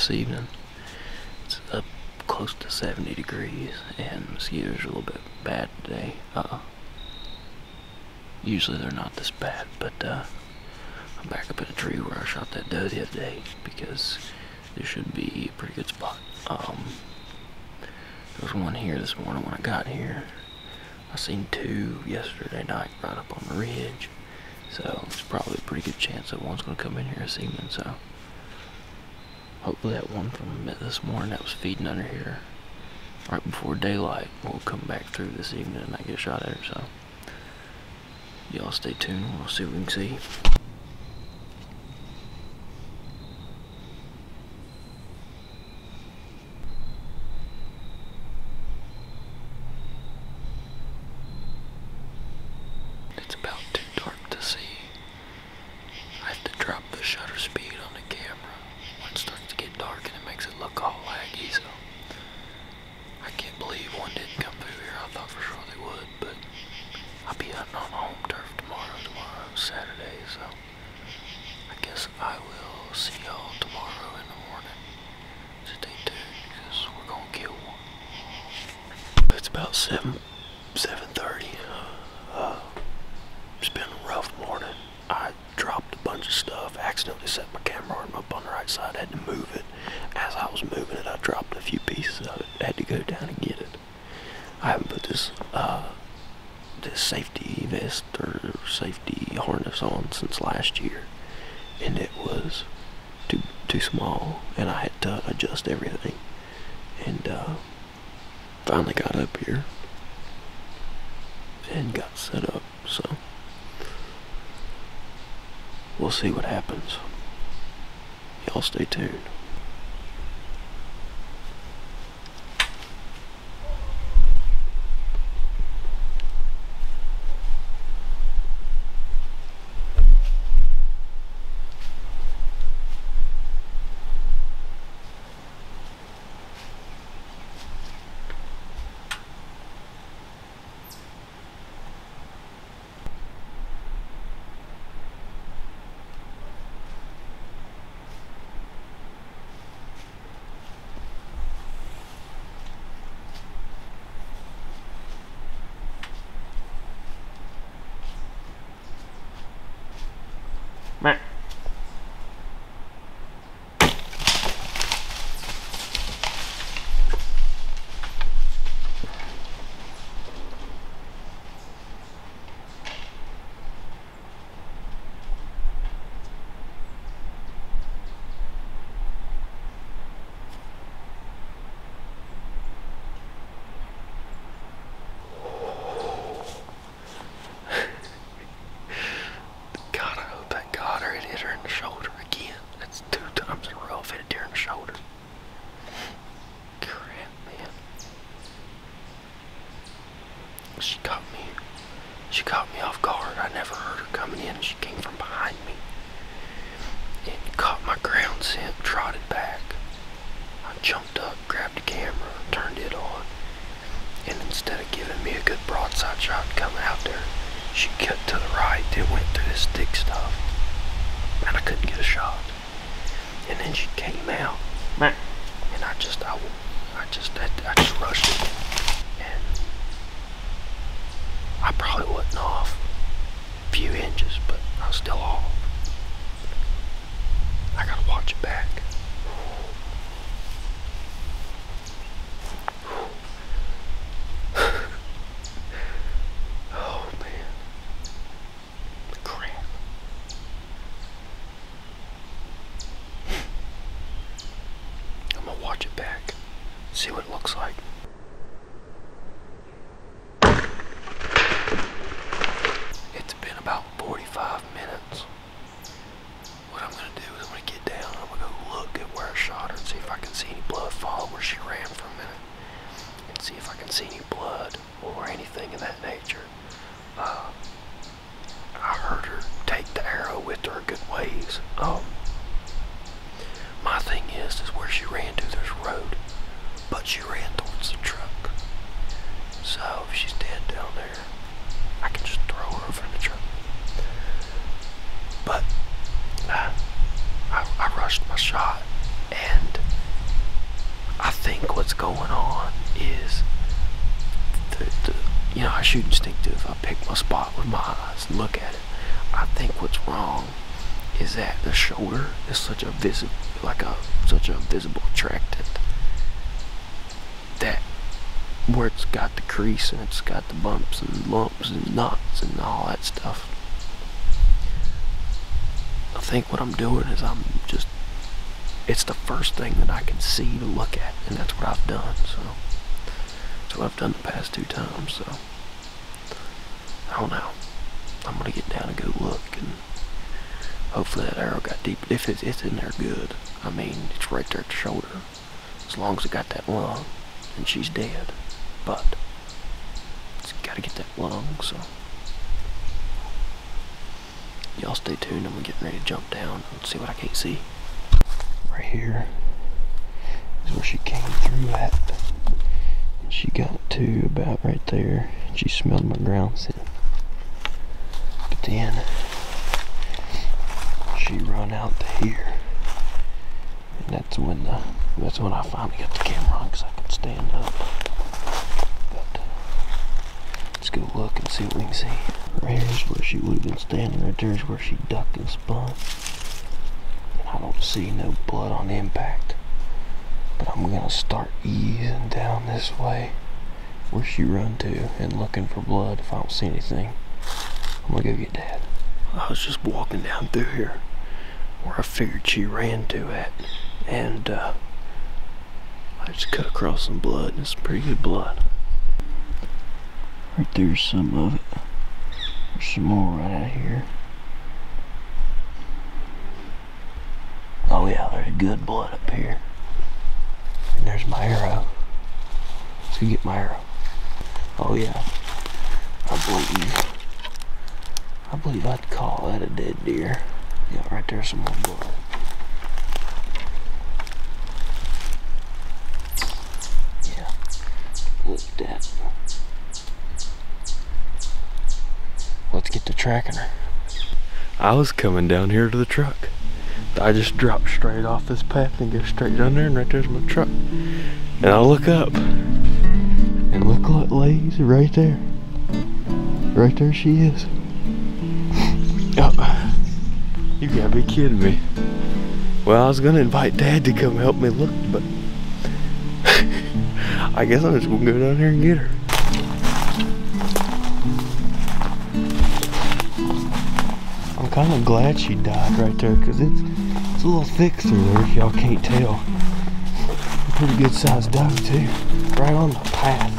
this evening. It's up close to 70 degrees, and mosquitoes are a little bit bad today. Uh, usually they're not this bad, but uh, I'm back up in a tree where I shot that doe the other day because there should be a pretty good spot. Um, there was one here this morning when I got here. I seen two yesterday night right up on the ridge. So it's probably a pretty good chance that one's going to come in here this evening. So hopefully that one from this morning that was feeding under here right before daylight will come back through this evening and I get a shot at her. So y'all stay tuned. We'll see what we can see. It's about too dark to see. I have to drop the shutter speed on the camera when it starts to get dark and it makes it look all laggy, so I can't believe one didn't come through here. I thought for sure they would, but I'll be hunting on home turf tomorrow. Tomorrow's Saturday, so I guess I will see y'all tomorrow in the morning. Stay tuned, because we're gonna kill one. It's about 7, 7.30. Uh, it's been a rough morning. I dropped a bunch of stuff, accidentally set my camera arm up on the right side, had to move it. As I was moving it, I dropped a few pieces of it, had to go down and get it. I haven't put this, uh, this safety vest or safety harness on since last year. And it was too, too small, and I had to adjust everything. Finally got up here and got set up, so we'll see what happens. Y'all stay tuned. God, I hope that got her. It hit her in the shoulder again. That's two times in a row I've hit a deer in the shoulder. Crap, man. She caught me. She caught me off guard. I never heard her coming in. She came from behind me. And caught my ground scent, trotted back. I jumped up, grabbed the camera, turned it on. And instead of giving me a broadside shot coming out there, she cut to the right then went through this thick stuff. And I couldn't get a shot. And then she came out. And I just, I, I just, I, I just rushed it. And I probably wasn't off a few inches, but I was still off. I gotta watch it back. like. It's been about 45 minutes. What I'm gonna do is I'm gonna get down and I'm gonna go look at where I shot her and see if I can see any blood follow where she ran for a minute. And see if I can see any blood or anything of that nature. Uh, I heard her take the arrow with her a good ways. Um, my thing is, is where she ran to this road thought she ran towards the truck. So if she's dead down there, I can just throw her over in the truck. But uh, I, I rushed my shot, and I think what's going on is the, the you know I shoot instinctive. I pick my spot with my eyes and look at it. I think what's wrong is that the shoulder is such a visible, like a such a visible attractant where it's got the crease and it's got the bumps and lumps and knots and all that stuff. I think what I'm doing is I'm just it's the first thing that I can see to look at and that's what I've done so. That's what I've done the past two times so. I don't know. I'm gonna get down and go look and hopefully that arrow got deep if it's, it's in there good I mean it's right there at the shoulder as long as it got that lung and she's dead but it's gotta get that long, so y'all stay tuned I'm getting ready to jump down and see what I can't see right here is where she came through at. She got to about right there. She smelled my ground scent. But then she run out to here. And that's when the that's when I finally got the camera on because I could stand up. But let's go look and see what we can see. Right here's where she would have been standing. Right there's where she ducked and spun. I don't see no blood on impact. But I'm gonna start easing down this way where she run to and looking for blood if I don't see anything. I'm gonna go get dad. I was just walking down through here where I figured she ran to at and uh, I just cut across some blood and it's pretty good blood. Right there's some of it. There's some more right out here. Oh yeah, there's good blood up here. And there's my arrow. Let's go get my arrow. Oh yeah. I believe I believe I'd call that a dead deer. Yeah, right there's some more blood. Yeah. Look at that. Let's get to tracking her. I was coming down here to the truck. I just dropped straight off this path and go straight down there and right there's my truck. And I look up and look what lays right there. Right there she is. Oh, you gotta be kidding me. Well, I was gonna invite Dad to come help me look, but I guess I'm just gonna go down here and get her. Kind of glad she died right there because it's it's a little thick through there if y'all can't tell. Pretty good sized dove too. Right on the path.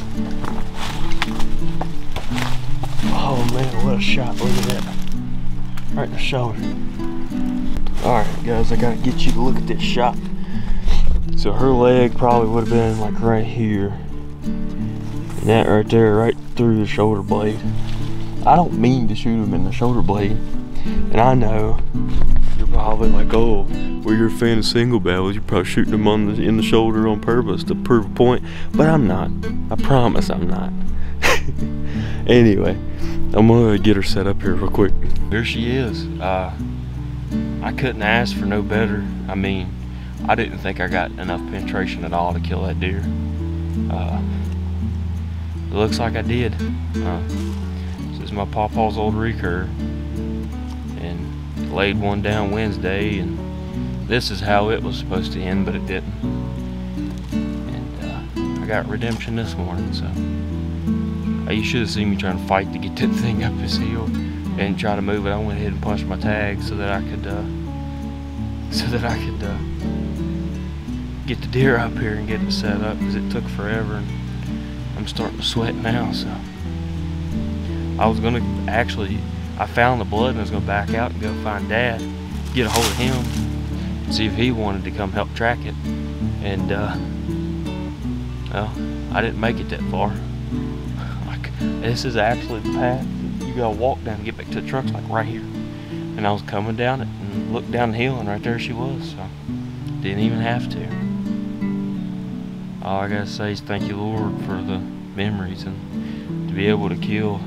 Oh man, what a shot. Look at that. Right in the shoulder. Alright guys, I gotta get you to look at this shot. So her leg probably would have been like right here. And that right there, right through the shoulder blade. I don't mean to shoot him in the shoulder blade. And I know you're probably like, oh, well, you're a fan of single bevels. You're probably shooting them on the, in the shoulder on purpose to prove a point. But I'm not. I promise I'm not. anyway, I'm gonna get her set up here real quick. There she is. Uh, I couldn't ask for no better. I mean, I didn't think I got enough penetration at all to kill that deer. Uh, it looks like I did. Uh, this is my pawpaw's old recurve laid one down Wednesday, and this is how it was supposed to end, but it didn't. And uh, I got redemption this morning, so uh, you should have seen me trying to fight to get that thing up his heel and try to move it. I went ahead and punched my tag so that I could, uh, so that I could uh, get the deer up here and get it set up because it took forever, and I'm starting to sweat now. So I was gonna actually I found the blood and was going to back out and go find Dad, get a hold of him, see if he wanted to come help track it. And, uh, well, I didn't make it that far. like, this is actually the path you gotta walk down to get back to the trucks, like right here. And I was coming down it and looked down the hill and right there she was, so didn't even have to. All I gotta say is thank you, Lord, for the memories and to be able to kill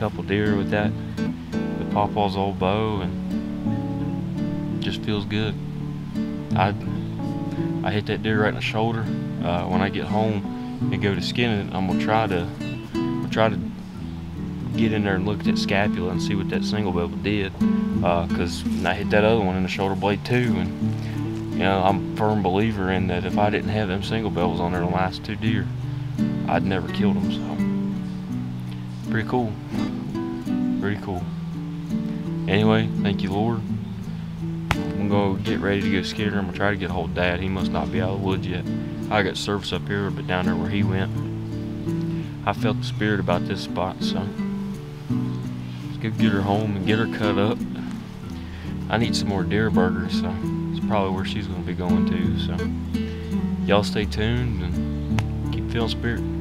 couple deer with that Pawpaw's old bow and just feels good. I I hit that deer right in the shoulder. Uh, when I get home and go to skin it, I'm gonna try to gonna try to get in there and look at that scapula and see what that single bevel did. Because uh, I hit that other one in the shoulder blade too, and you know I'm a firm believer in that if I didn't have them single bevels on there the last two deer, I'd never killed them. So pretty cool, pretty cool. Anyway, thank you, Lord. I'm gonna get ready to go scatter. I'm gonna try to get a hold of Dad. He must not be out of the woods yet. I got service up here, but down there where he went, I felt the spirit about this spot. So let's go get her home and get her cut up. I need some more deer burgers, so it's probably where she's gonna be going to. So y'all stay tuned and keep feeling spirit.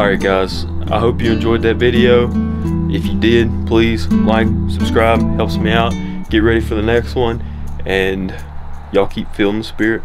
Alright guys, I hope you enjoyed that video. If you did, please like, subscribe, helps me out. Get ready for the next one, and y'all keep feeling the spirit.